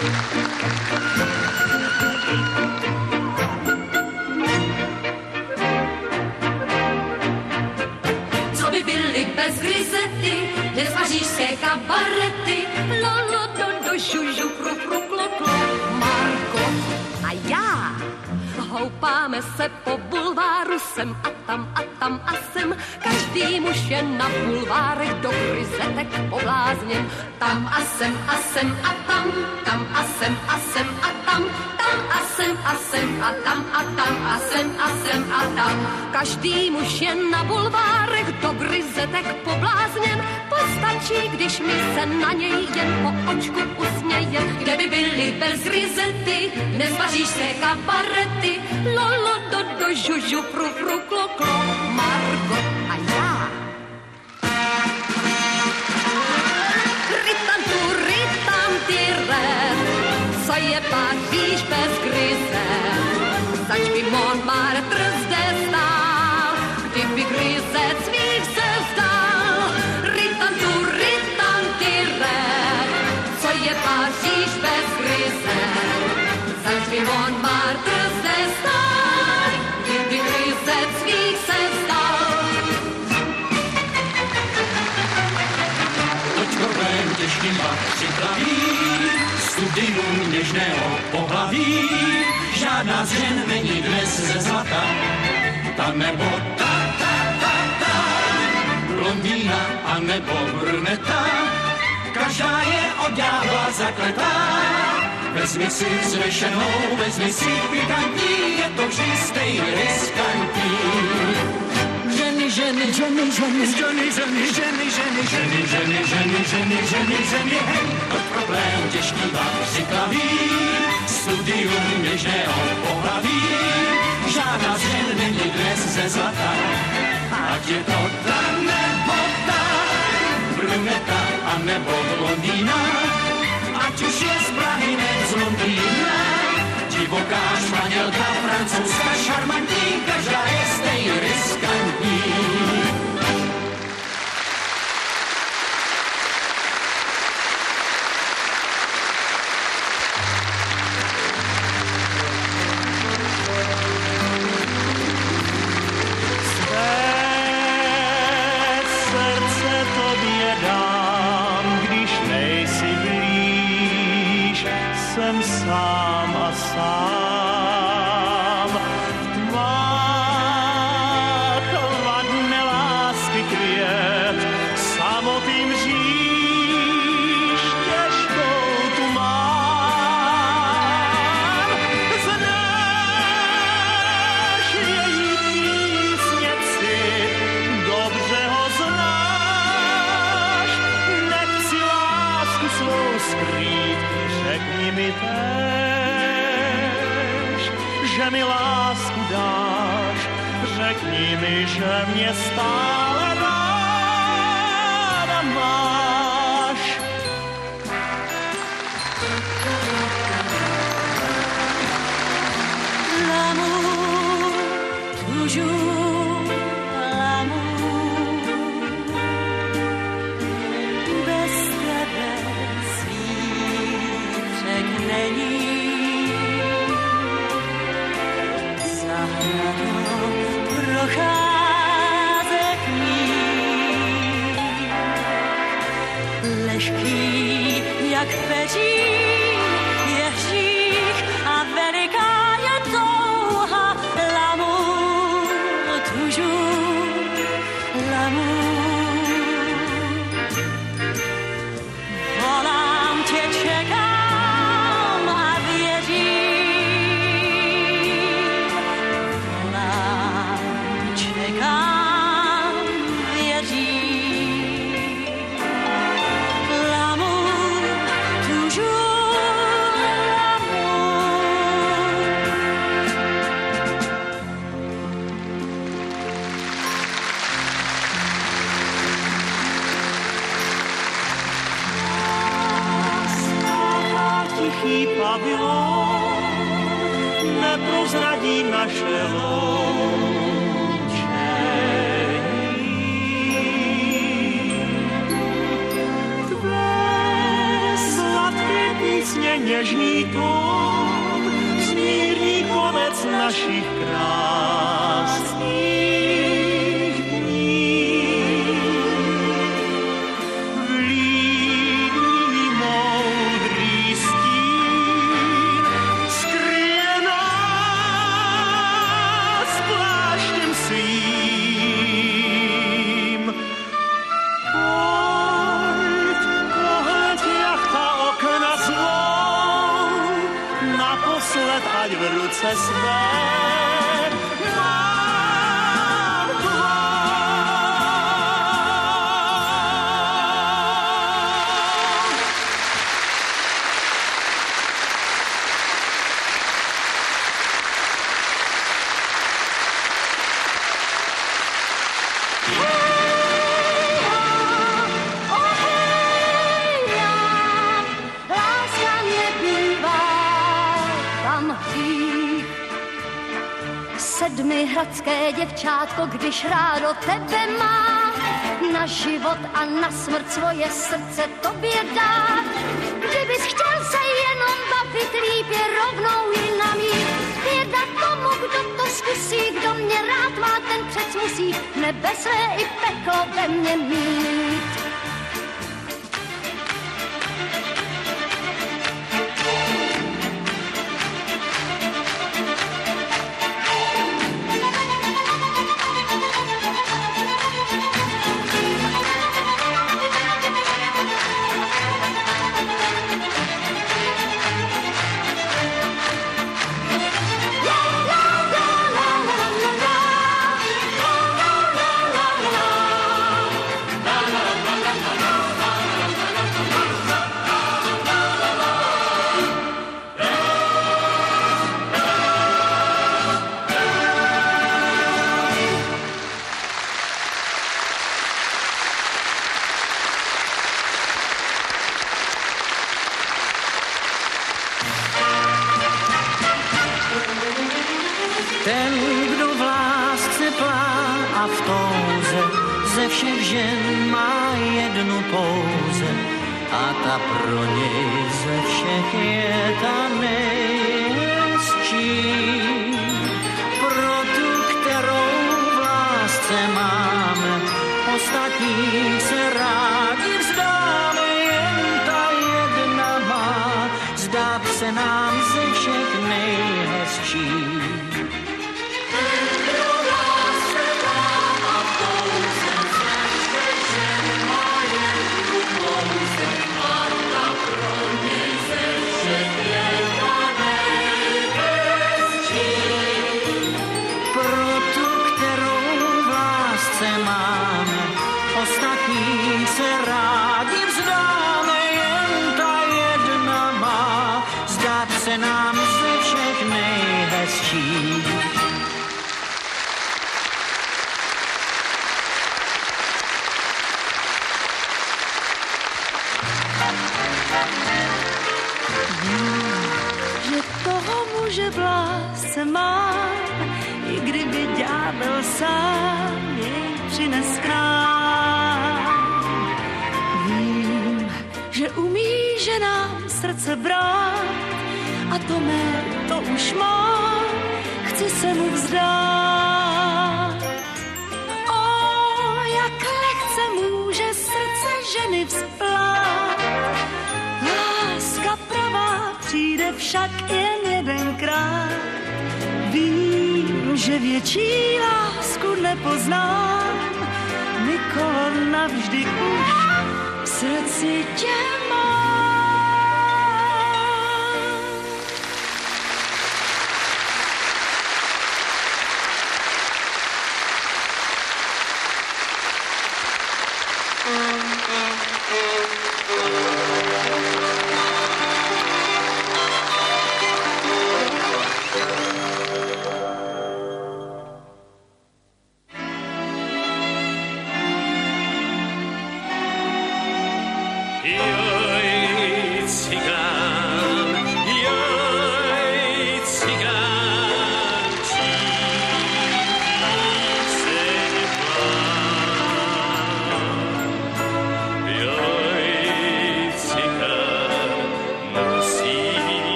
Co by byly bez grizety, dnes pařížské kabarety, no, no, no, lo, lo, do, do, žužu, pru, pru, klo, klo, Marko a já. Houpáme se po bulváru sem a tam tam a sem. Každý muž je na bulvárech do kryzetek poblázněn. Tam a sem a sem a tam, tam a sem a sem a tam, tam sem a sem a tam a tam a sem a sem a tam. Každý muž je na bulvárech do kryzetek poblázněn. Postačí, když mi se na něj jen po očku usměje. Kde by byly bez grizety, nezvaříš se kabarety, lolo, do, do, žužu, fru, fru, klo, klo, Margo Bad, viel Spaß, grüße. Sag mir morgen mal, studium něžného pohlaví. Žádná z žen není dnes ze zlata, ta nebo ta, ta, ta, ta. Blondýna a nebo bruneta, každá je od ďábla zakletá. Vezmi si vznešenou, vezmi si pikantní, je to vždy stejně riskantní. Ženy, ženy, ženy, ženy, ženy, ženy, ženy, ženy, ženy, ženy, ženy, ženy, hej, těžký vám si klaví, studium něžného pohlaví, žádná z žen není dnes ze zlata, ať je to ta nebo ta, bruneta a nebo blondýna, ať už je z Prahy nebo z Londýna, divoká španělka, francouzská šarmantní, každá je сам, а сам. dasz, żegnijmy się mnie stale rada masz. L'amour toujours smírný tón, smírný konec našich krás. Mysle své. Děvčátko, když rádo tebe má, na život a na smrt svoje srdce tobě dá. Kdybys chtěl se jenom bavit, líp je rovnou i na mít. Běda tomu, kdo to zkusí, kdo mě rád má, ten přec musí nebe své i peklo ve mně mít. v touze, ze všech žen má jednu pouze. A ta pro něj ze všech je ta nejhezčí. Pro tu, kterou v lásce máme, ostatní se rádi vzdáme, jen ta jedna má, zdá se nám že vlastně má, i kdyby ďábel sám jej přines krám. Vím, že umí, že nám srdce brát, a to mé, to už má. chci se mu vzdát. O, jak lehce může srdce ženy vzplát, láska pravá přijde však jen tenkrát. Vím, že větší lásku nepoznám, Nikola navždy už v srdci těm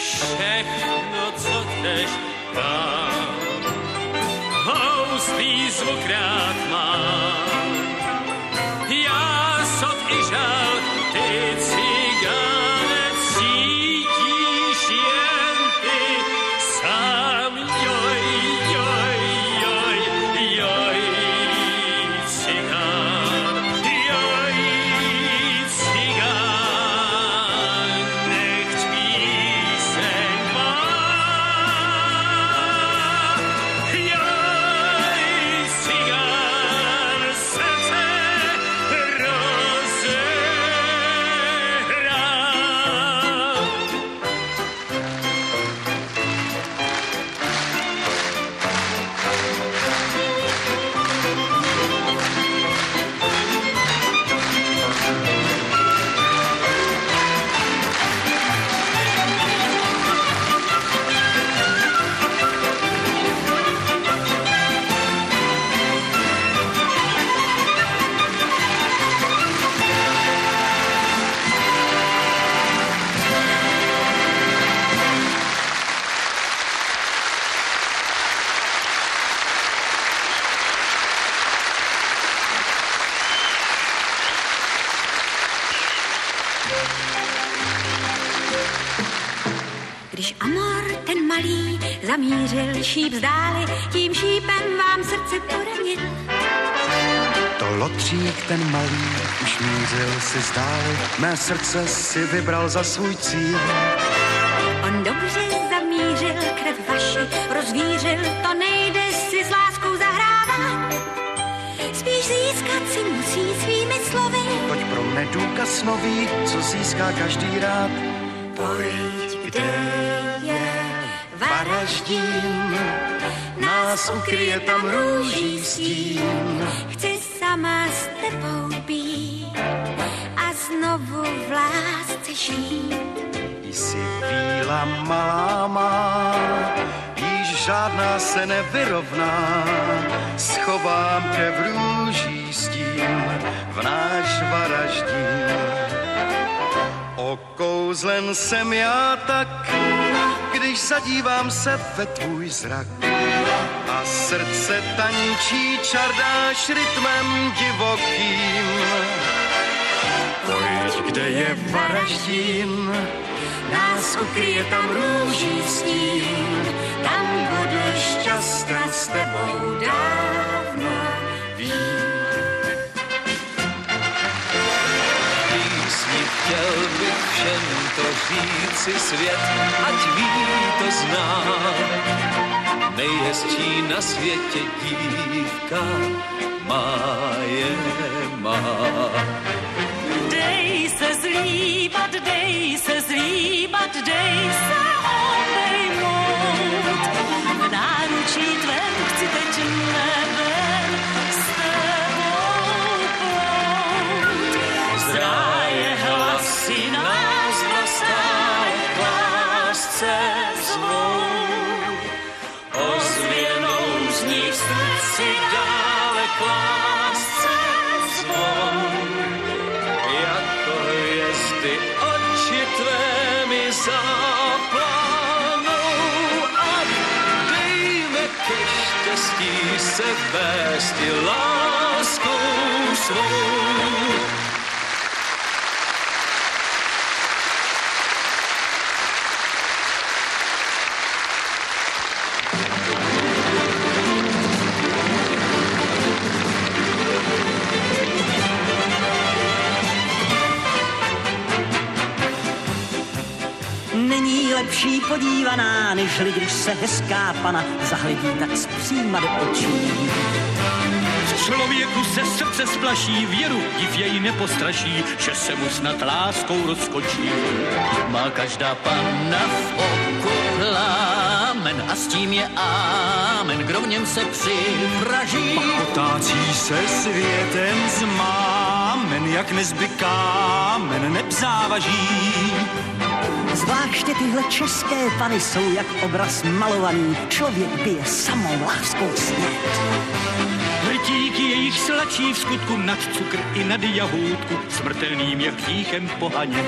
všechno, co chceš, dám. Houslý zvuk rád mám. Šíp z dály, tím šípem vám srdce poranil. To lotřík ten malý už mířil si zdáli, mé srdce si vybral za svůj cíl. On dobře zamířil, krev vaši rozvířil, to nejde si s láskou zahrávat. Spíš získat si musí svými slovy. Pojď pro mne důkaz nový, co získá každý rád. Pojď, kde Varaždín, nás ukryje tam růží stín. Chci sama s tebou být a znovu v lásce žít. Jsi víla malá má, již žádná se nevyrovná. Schovám tě v růží stín, v náš varaždín. Okouzlen jsem já tak, když zadívám se ve tvůj zrak. A srdce tančí čardáš rytmem divokým. Pojď, kde je Varaždín, nás ukryje tam růží stín, tam bude šťastná s tebou dávno říci svět, ať ví to zná. Nejhezčí na světě dívka má je má. Dej se zlíbat, dej se zlíbat, dej se obejmout. V náručí tvém chci teď neben se vést i láskou svou. Se hezká pana zahledí tak zpříma do očí. V člověku se srdce splaší, věru div jej nepostraší, že se mu snad láskou rozkočí. Má každá panna v oku plámen a s tím je ámen, kdo v něm se připraží. Otáčí se světem zmámen, jak nezby kámen nepzávaží. Zvláště tyhle české pany jsou jak obraz malovaný, člověk by je samou láskou snět. Vrtíky jejich slačí v skutku nad cukr i nad jahůdku, smrtelným jak hříchem pohaně.